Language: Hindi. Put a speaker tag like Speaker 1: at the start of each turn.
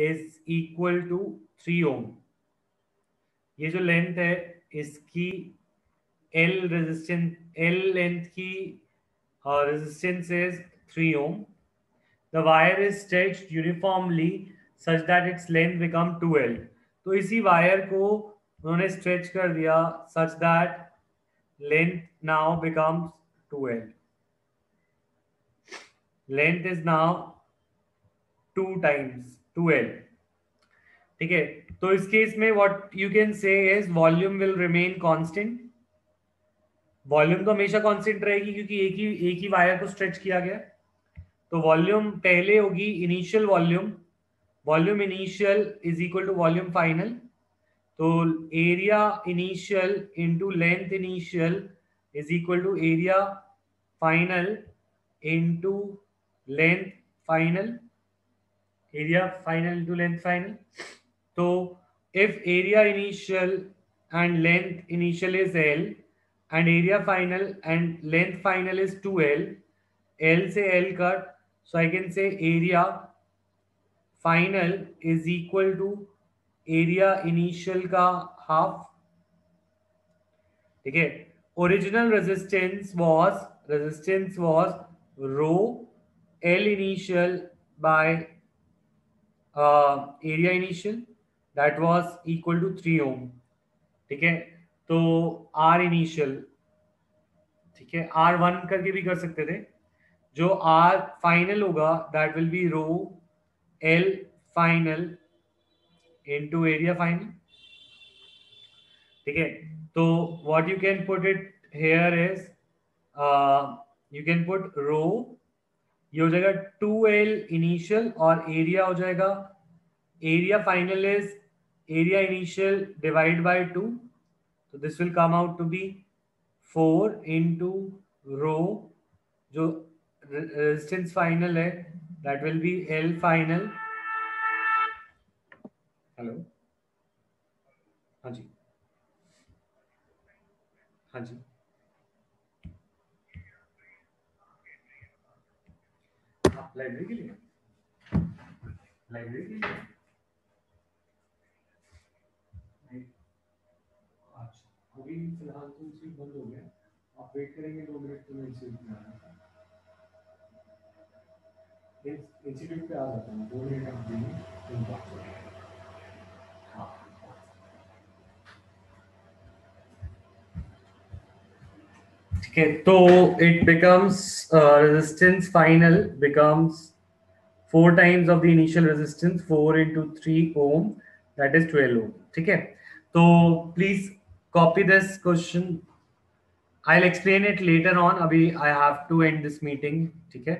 Speaker 1: Is equal to three ohm ये जो लेंथ है, इसकी एल रेजिस्टेंस एल लेंथ की resistance is three ohm the wire is stretched uniformly such that its length become two L तो इसी वायर को उन्होंने स्ट्रेच कर दिया such that length now becomes two L length is now two times two L ठीक है? तो इस केस में what you can say is volume will remain constant volume तो हमेशा कांस्टेंट रहेगी क्योंकि एक ही एक ही वायर को स्ट्रेच किया गया। तो वॉल्यूम पहले होगी initial volume volume initial is equal to volume final तो area initial into length initial is equal to area final into length final area final into length final तो if area initial and length initial is L and area final and length final is 2L, L से L cut, so I can say area final is equal to area initial का half. ठीक है original resistance was resistance was rho L initial by uh, area initial that was equal to 3 ohm. ठीक है? तो R इनिशियल ठीक है? R वन करके भी कर सकते थे। जो R फाइनल होगा that will be rho L final into area final ठीक है? तो what you can put it here is you can put rho ये हो जाएगा टू एल इनिशियल और एरिया हो जाएगा। Area final is area initial divide by two तो this will come out to be four into rho जो रेजिस्टेंस फाइनल है that will be L final hello हाँ जी। हाँ जी। लाइब्रेरी के लिए? लाइब्रेरी के लिए? अभी फ़िलहाल तो सीट बंद हो गया। आप वेट करेंगे दो मिनट तो मैं सीट में आना इंस्टीट्यूट पे आ जाता हूँ। दो मिनट आप देंगे फिर बात करेंगे हाँ ठीक है तो it becomes resistance final becomes four times of the initial resistance four into three ohm that is twelve ohm ठीक है? तो please copy this question. I'll explain it later on. abhi i have to end this meeting है?